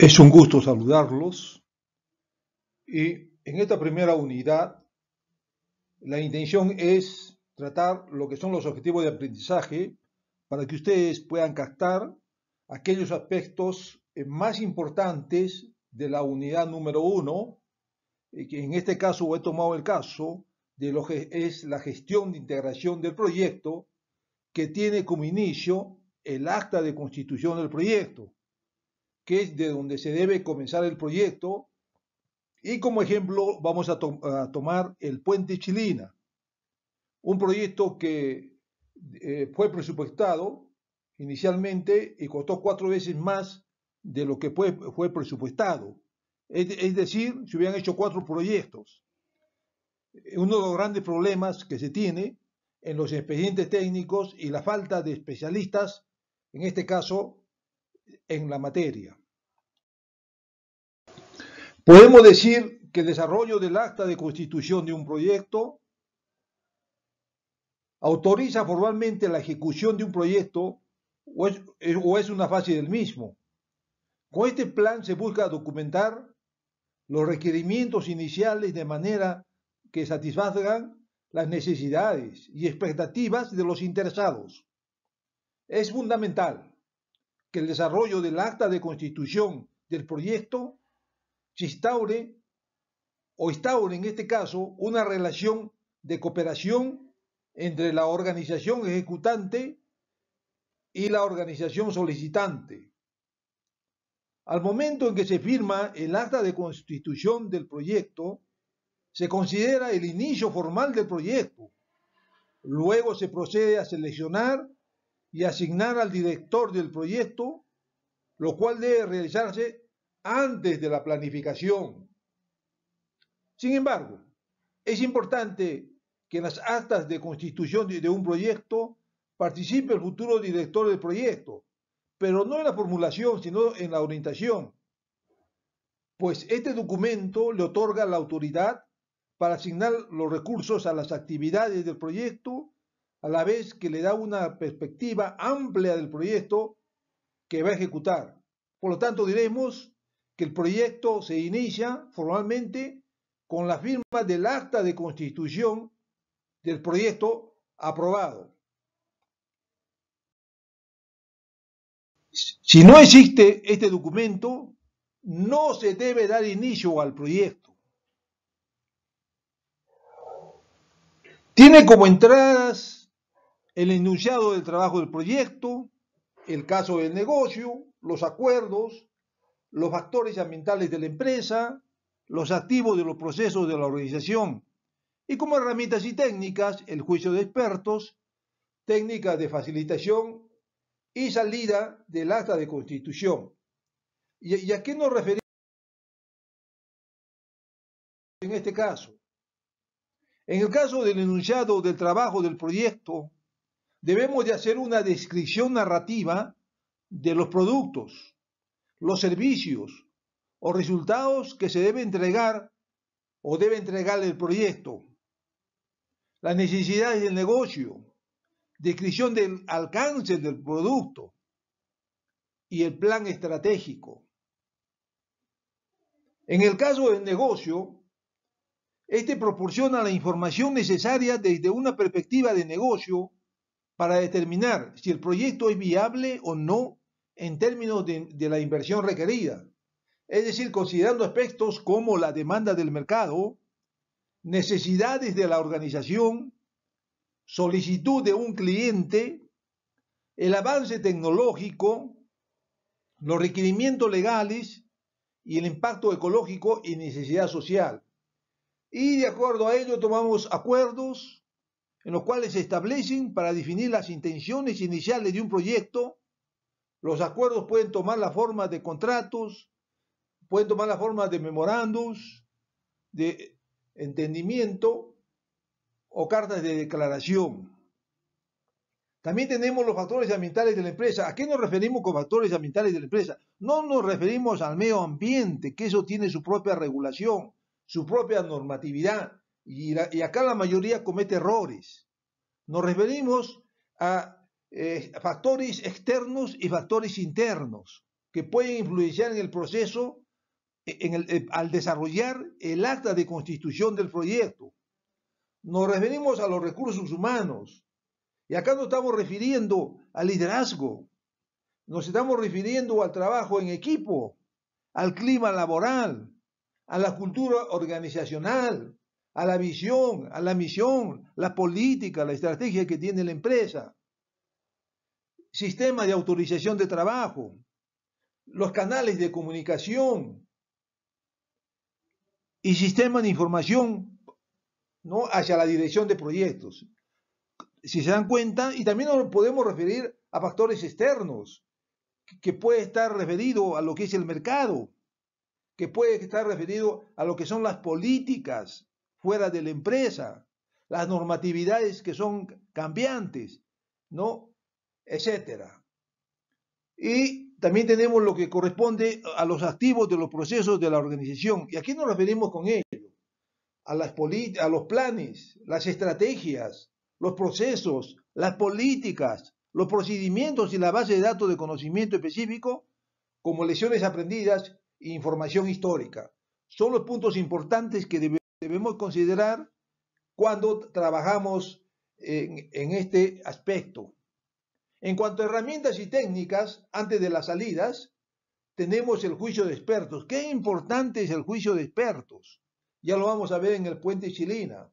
Es un gusto saludarlos. Y en esta primera unidad la intención es tratar lo que son los objetivos de aprendizaje para que ustedes puedan captar aquellos aspectos eh, más importantes de la unidad número uno, que en este caso he tomado el caso de lo que es la gestión de integración del proyecto, que tiene como inicio el acta de constitución del proyecto que es de donde se debe comenzar el proyecto. Y como ejemplo vamos a, tomar el puente Chilina, un proyecto que eh, fue presupuestado inicialmente y costó cuatro veces más de lo que fue, presupuestado. Es, decir, se hubieran hecho cuatro proyectos. Uno de los grandes problemas que se tiene en los expedientes técnicos y la falta de especialistas, en este caso, en la materia. Podemos decir que el desarrollo del acta de constitución de un proyecto autoriza formalmente la ejecución de un proyecto o es, una fase del mismo. Con este plan se busca documentar los requerimientos iniciales de manera que satisfagan las necesidades y expectativas de los interesados. Es fundamental que el desarrollo del acta de constitución del proyecto se instaure o instaure en este caso una relación de cooperación entre la organización ejecutante y la organización solicitante. Al momento en que se firma el acta de constitución del proyecto, se considera el inicio formal del proyecto. Luego se procede a seleccionar y asignar al director del proyecto, lo cual debe realizarse antes de la planificación. Sin embargo, es importante que en las actas de constitución de un proyecto participe el futuro director del proyecto, pero no en la formulación, sino en la orientación, pues este documento le otorga la autoridad para asignar los recursos a las actividades del proyecto, a la vez que le da una perspectiva amplia del proyecto que va a ejecutar. Por lo tanto, diremos que el proyecto se inicia formalmente con la firma del acta de constitución del proyecto aprobado. Si no existe este documento, no se debe dar inicio al proyecto. Tiene como entradas el enunciado del trabajo del proyecto, el caso del negocio, los acuerdos, los factores ambientales de la empresa, los activos de los procesos de la organización y como herramientas y técnicas el juicio de expertos, técnicas de facilitación y salida del acta de constitución. ¿Y, a qué nos referimos en este caso? En el caso del enunciado del trabajo del proyecto, debemos de hacer una descripción narrativa de los productos, los servicios o resultados que se debe entregar o debe entregar el proyecto, las necesidades del negocio, descripción del alcance del producto y el plan estratégico. En el caso del negocio, este proporciona la información necesaria desde una perspectiva de negocio para determinar si el proyecto es viable o no en términos de, la inversión requerida. Es decir, considerando aspectos como la demanda del mercado, necesidades de la organización, solicitud de un cliente, el avance tecnológico, los requerimientos legales y el impacto ecológico y necesidad social. Y de acuerdo a ello tomamos acuerdos en los cuales se establecen para definir las intenciones iniciales de un proyecto los acuerdos pueden tomar la forma de contratos, pueden tomar la forma de memorándums, de entendimiento o cartas de declaración. También tenemos los factores ambientales de la empresa. ¿A qué nos referimos con factores ambientales de la empresa? No nos referimos al medio ambiente, que eso tiene su propia regulación, su propia normatividad, y, y acá la mayoría comete errores. Nos referimos a eh, factores externos y factores internos, que pueden influenciar en el proceso el, eh, al desarrollar el acta de constitución del proyecto. Nos referimos a los recursos humanos. Y acá nos estamos refiriendo al liderazgo. Nos estamos refiriendo al trabajo en equipo, al clima laboral, a la cultura organizacional, a la visión, a la misión, la política, la estrategia que tiene la empresa, sistema de autorización de trabajo, los canales de comunicación y sistema de información ¿no? hacia la dirección de proyectos. Si se dan cuenta, y también nos podemos referir a factores externos, que puede estar referido a lo que es el mercado, que puede estar referido a lo que son las políticas fuera de la empresa, las normatividades que son cambiantes, ¿no? Etcétera. Y también tenemos lo que corresponde a los activos de los procesos de la organización. ¿Y a qué nos referimos con ello? A, las a los planes, las estrategias, los procesos, las políticas, los procedimientos y la base de datos de conocimiento específico, como lecciones aprendidas e información histórica. Son los puntos importantes que debemos considerar cuando trabajamos en este aspecto. En cuanto a herramientas y técnicas, antes de las salidas, tenemos el juicio de expertos. Qué importante es el juicio de expertos. Ya lo vamos a ver en el puente Chilina.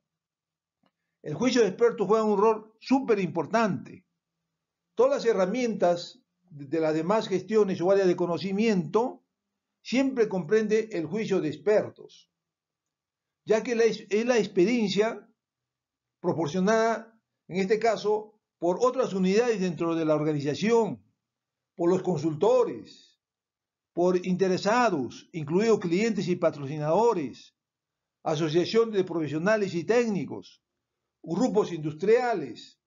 El juicio de expertos juega un rol súper importante. Todas las herramientas de las demás gestiones o áreas de conocimiento siempre comprende el juicio de expertos, ya que es la experiencia proporcionada, en este caso, por otras unidades dentro de la organización, por los consultores, por interesados, incluidos clientes y patrocinadores, asociación de profesionales y técnicos, grupos industriales,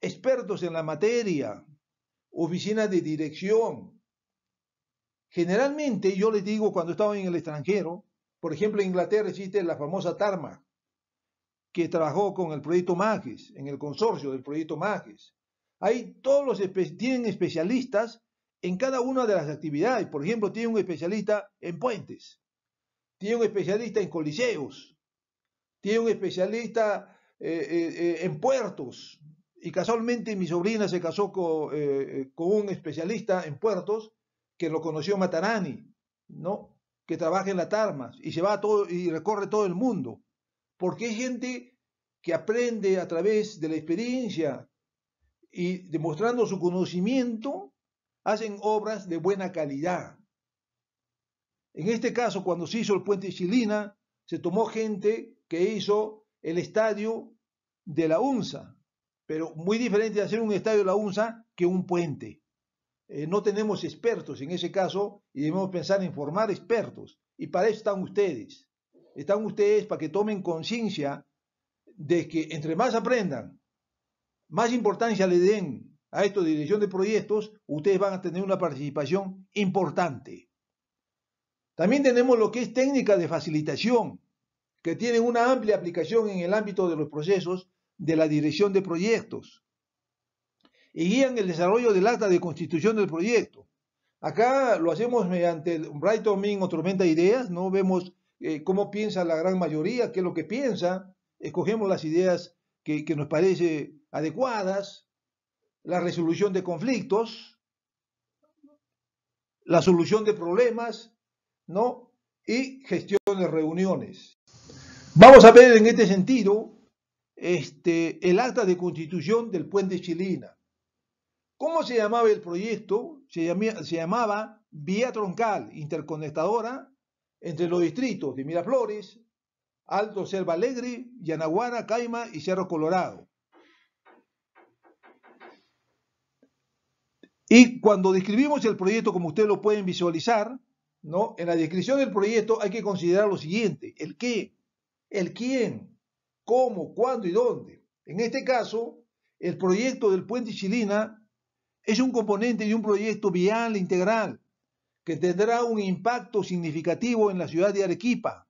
expertos en la materia, oficinas de dirección. Generalmente, yo les digo cuando estaba en el extranjero, por ejemplo, en Inglaterra existe la famosa TARMA, que trabajó con el proyecto MAGES, en el consorcio del proyecto MAGES. Ahí todos los tienen especialistas en cada una de las actividades. Por ejemplo, tiene un especialista en puentes, tiene un especialista en coliseos, tiene un especialista eh, eh, eh, en puertos. Y casualmente mi sobrina se casó con, con, un especialista en puertos que lo conoció Matarani, ¿no? Que trabaja en la Tarmas y se va todo y recorre todo el mundo porque hay gente que aprende a través de la experiencia y demostrando su conocimiento, hacen obras de buena calidad. En este caso, cuando se hizo el puente Chilina, se tomó gente que hizo el estadio de la UNSA, pero muy diferente de hacer un estadio de la UNSA que un puente. Eh, no tenemos expertos en ese caso y debemos pensar en formar expertos. Y para eso están ustedes están ustedes para que tomen conciencia de que entre más aprendan, más importancia le den a esto de dirección de proyectos, ustedes van a tener una participación importante. También tenemos lo que es técnica de facilitación, que tiene una amplia aplicación en el ámbito de los procesos de la dirección de proyectos y guían el desarrollo del acta de constitución del proyecto. Acá lo hacemos mediante el brainstorming o tormenta de ideas, no vemos eh, cómo piensa la gran mayoría, qué es lo que piensa, escogemos las ideas que, nos parece adecuadas, la resolución de conflictos, la solución de problemas, ¿no? Y gestión de reuniones. Vamos a ver en este sentido este, el acta de constitución del puente Chilina. ¿Cómo se llamaba el proyecto? Se, se llamaba Vía Troncal Interconectadora entre los distritos de Miraflores, Alto Selva Alegre, Yanaguara, Caima y Cerro Colorado. Y cuando describimos el proyecto, como ustedes lo pueden visualizar, ¿no? en la descripción del proyecto hay que considerar lo siguiente, el qué, el quién, cómo, cuándo y dónde. En este caso, el proyecto del puente Chilina es un componente de un proyecto vial integral que tendrá un impacto significativo en la ciudad de Arequipa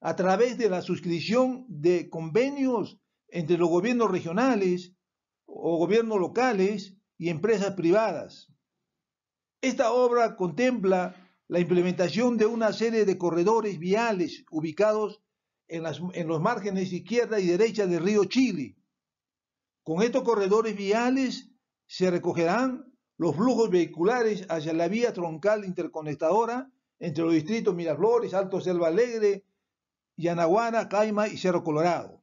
a través de la suscripción de convenios entre los gobiernos regionales o gobiernos locales y empresas privadas. Esta obra contempla la implementación de una serie de corredores viales ubicados en, los márgenes izquierda y derecha del río Chile. Con estos corredores viales se recogerán los flujos vehiculares hacia la vía troncal interconectadora entre los distritos Miraflores, Alto Selva Alegre, Yanaguana, Caima y Cerro Colorado.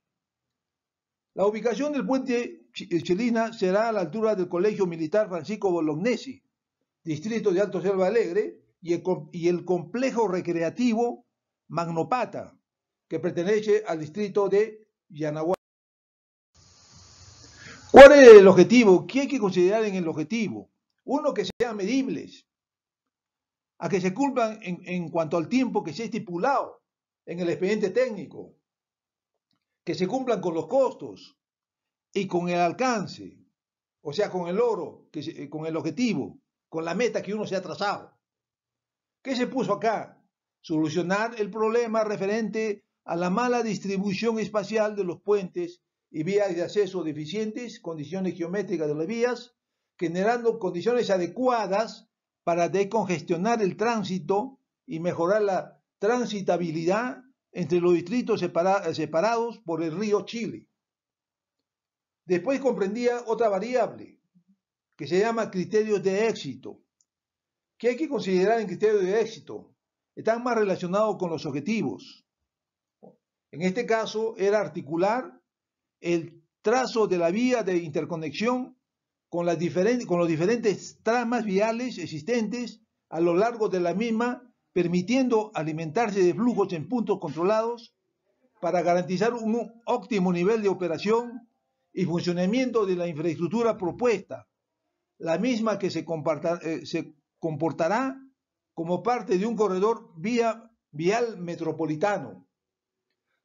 La ubicación del puente Chilina será a la altura del Colegio Militar Francisco Bolognesi, distrito de Alto Selva Alegre, y el, y el complejo recreativo Magnopata, que pertenece al distrito de Yanaguana. ¿Cuál es el objetivo? ¿Qué hay que considerar en el objetivo? Uno, que sean medibles, a que se cumplan en, en cuanto al tiempo que se ha estipulado en el expediente técnico, que se cumplan con los costos y con el alcance, o sea, con el oro, que con el objetivo, con la meta que uno se ha trazado. ¿Qué se puso acá? Solucionar el problema referente a la mala distribución espacial de los puentes y vías de acceso deficientes, condiciones geométricas de las vías, generando condiciones adecuadas para decongestionar el tránsito y mejorar la transitabilidad entre los distritos separados por el río Chile. Después comprendía otra variable que se llama criterios de éxito. ¿Qué hay que considerar en criterios de éxito? Están más relacionados con los objetivos. En este caso era articular el trazo de la vía de interconexión con, las con los diferentes tramas viales existentes a lo largo de la misma, permitiendo alimentarse de flujos en puntos controlados para garantizar un óptimo nivel de operación y funcionamiento de la infraestructura propuesta, la misma que se, eh, comportará como parte de un corredor vial metropolitano.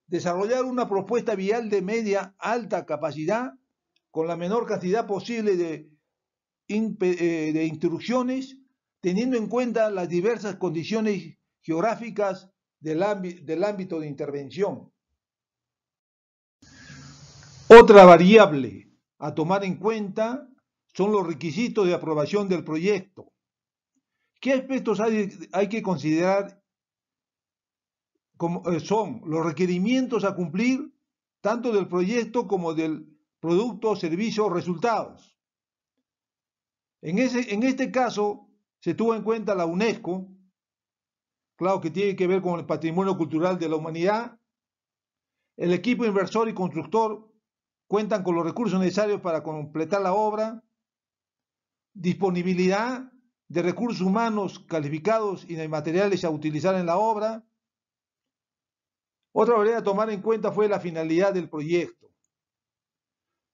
Desarrollar una propuesta vial de media alta capacidad con la menor cantidad posible de, eh, de instrucciones, teniendo en cuenta las diversas condiciones geográficas del, del ámbito de intervención. Otra variable a tomar en cuenta son los requisitos de aprobación del proyecto. ¿Qué aspectos hay, que considerar? Como, eh, son los requerimientos a cumplir tanto del proyecto como del productos, servicios, resultados. En, ese, en este caso se tuvo en cuenta la UNESCO, claro que tiene que ver con el patrimonio cultural de la humanidad. El equipo inversor y constructor cuentan con los recursos necesarios para completar la obra. Disponibilidad de recursos humanos calificados y de materiales a utilizar en la obra. Otra variedad a tomar en cuenta fue la finalidad del proyecto.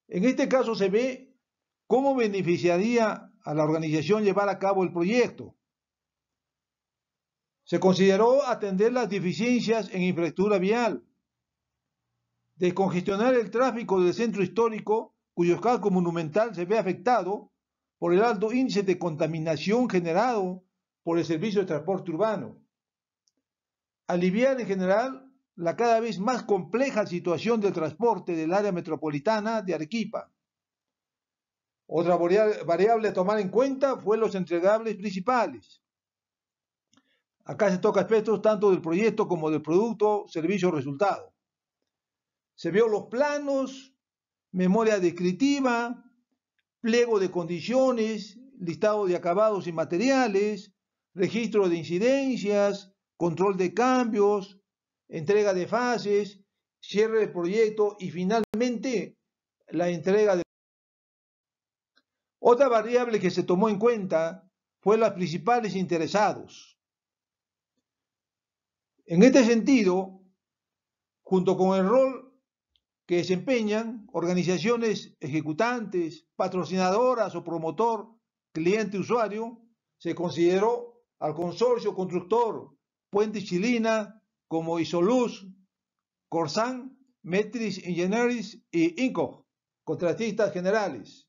En este caso se ve cómo beneficiaría a la organización llevar a cabo el proyecto. Se consideró atender las deficiencias en infraestructura vial, descongestionar el tráfico del centro histórico, cuyo casco monumental se ve afectado por el alto índice de contaminación generado por el servicio de transporte urbano. Aliviar en general la cada vez más compleja situación del transporte del área metropolitana de Arequipa. Otra variable a tomar en cuenta fue los entregables principales. Acá se toca aspectos tanto del proyecto como del producto, servicio, resultado. Se vio los planos, memoria descriptiva, pliego de condiciones, listado de acabados y materiales, registro de incidencias, control de cambios, entrega de fases, cierre del proyecto y finalmente la entrega de... Otra variable que se tomó en cuenta fue los principales interesados. En este sentido, junto con el rol que desempeñan organizaciones ejecutantes, patrocinadoras o promotor, cliente, usuario, se consideró al consorcio constructor Puente Chilina como Isoluz, Corsan, Metris Engineers y Inco, contratistas generales.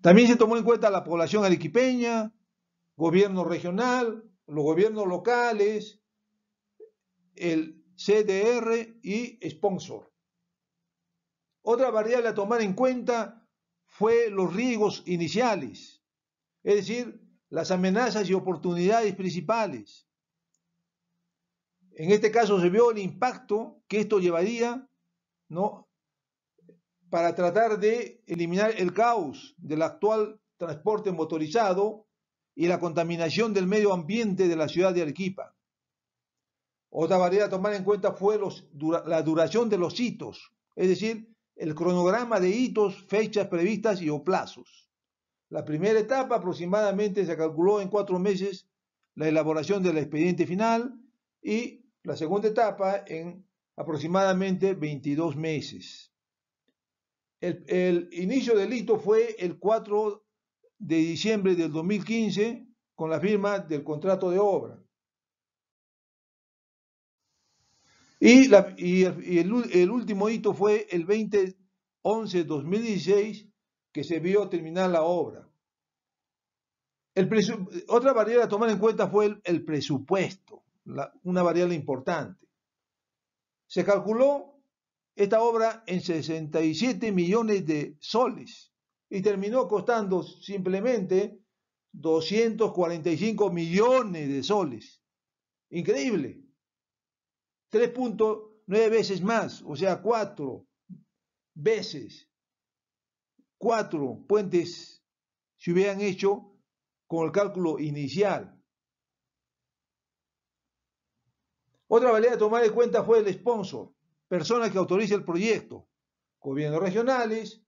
También se tomó en cuenta la población arequipeña, gobierno regional, los gobiernos locales, el CDR y sponsor. Otra variable a tomar en cuenta fue los riesgos iniciales, es decir, las amenazas y oportunidades principales. En este caso se vio el impacto que esto llevaría ¿no? para tratar de eliminar el caos del actual transporte motorizado y la contaminación del medio ambiente de la ciudad de Arequipa. Otra variedad a tomar en cuenta fue la duración de los hitos, es decir, el cronograma de hitos, fechas previstas y o plazos. La primera etapa aproximadamente se calculó en cuatro meses la elaboración del expediente final y la segunda etapa en aproximadamente 22 meses. El, el, inicio del hito fue el 4 de diciembre del 2015 con la firma del contrato de obra. Y, el, último hito fue el 2011-2016 que se vio terminar la obra. otra variable a tomar en cuenta fue el, presupuesto, una variable importante. Se calculó esta obra en 67 millones de soles y terminó costando simplemente 245 millones de soles. Increíble. 3.9 veces más, o sea, cuatro veces, cuatro puentes se hubieran hecho con el cálculo inicial. Otra valía a tomar en cuenta fue el sponsor, persona que autoriza el proyecto, gobiernos regionales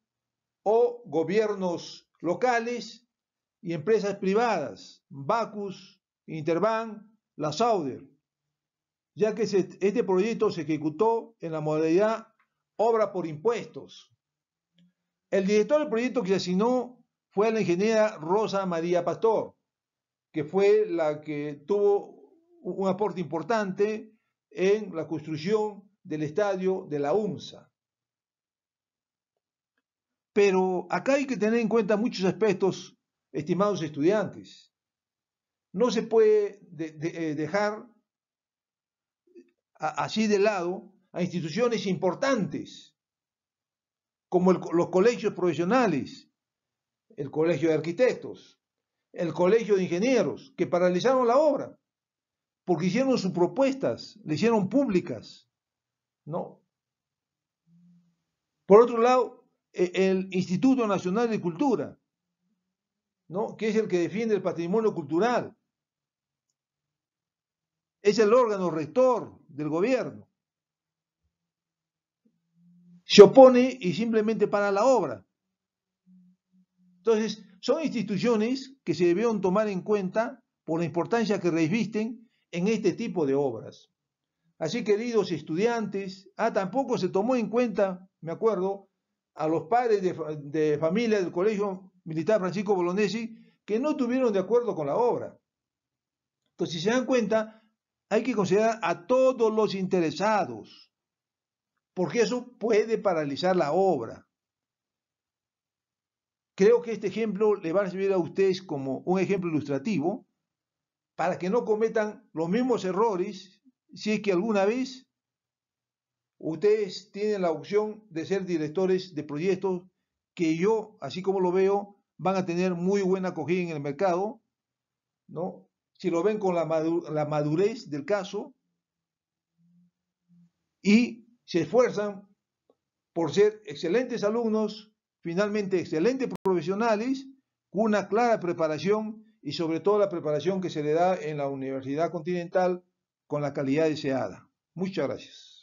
o gobiernos locales y empresas privadas, Bacus, Interbank, la Sauder ya que este proyecto se ejecutó en la modalidad obra por impuestos. El director del proyecto que se asignó fue la ingeniera Rosa María Pastor, que fue la que tuvo un aporte importante en la construcción del estadio de la UMSA. Pero acá hay que tener en cuenta muchos aspectos, estimados estudiantes. No se puede eh, dejar así de lado a instituciones importantes, como los colegios profesionales, el colegio de arquitectos, el colegio de ingenieros, que paralizaron la obra, porque hicieron sus propuestas, le hicieron públicas, ¿no? Por otro lado, e, el Instituto Nacional de Cultura, ¿no? que es el que defiende el patrimonio cultural, es el órgano rector del gobierno. Se opone y simplemente para la obra. Entonces, son instituciones que se debieron tomar en cuenta por la importancia que revisten en este tipo de obras. Así, queridos estudiantes, ah, tampoco se tomó en cuenta, me acuerdo, a los padres de, de familia del Colegio Militar Francisco Bolognesi que no tuvieron de acuerdo con la obra. Entonces, si se dan cuenta, hay que considerar a todos los interesados, porque eso puede paralizar la obra. Creo que este ejemplo le va a servir a ustedes como un ejemplo ilustrativo para que no cometan los mismos errores si es que alguna vez ustedes tienen la opción de ser directores de proyectos que yo, así como lo veo, van a tener muy buena acogida en el mercado, ¿no? si lo ven con la, madurez del caso y se esfuerzan por ser excelentes alumnos, finalmente excelentes profesionales, con una clara preparación y sobre todo la preparación que se le da en la Universidad Continental con la calidad deseada. Muchas gracias.